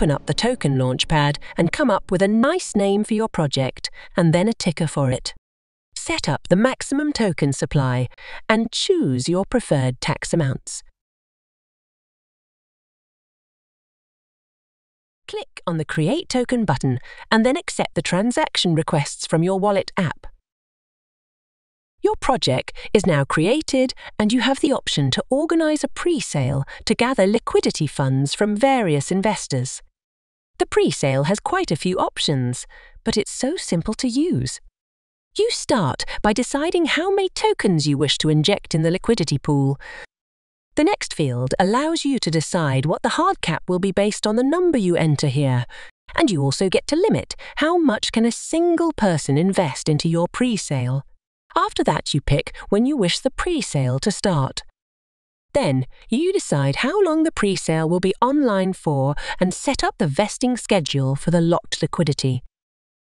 open up the token launchpad and come up with a nice name for your project and then a ticker for it. Set up the maximum token supply and choose your preferred tax amounts. Click on the Create Token button and then accept the transaction requests from your wallet app. Your project is now created and you have the option to organise a pre-sale to gather liquidity funds from various investors. The pre-sale has quite a few options, but it's so simple to use. You start by deciding how many tokens you wish to inject in the liquidity pool, the next field allows you to decide what the hard cap will be based on the number you enter here, and you also get to limit how much can a single person invest into your pre-sale. After that you pick when you wish the pre-sale to start. Then you decide how long the pre-sale will be online for and set up the vesting schedule for the locked liquidity.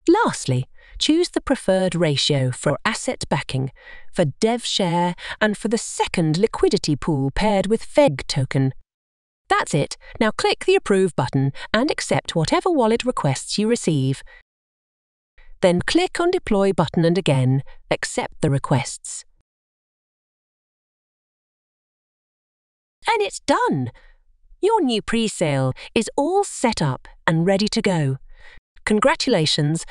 Lastly, choose the preferred ratio for asset backing, for dev share, and for the second liquidity pool paired with FEG token. That's it. Now click the Approve button and accept whatever wallet requests you receive. Then click on Deploy button and again accept the requests. And it's done! Your new pre-sale is all set up and ready to go. Congratulations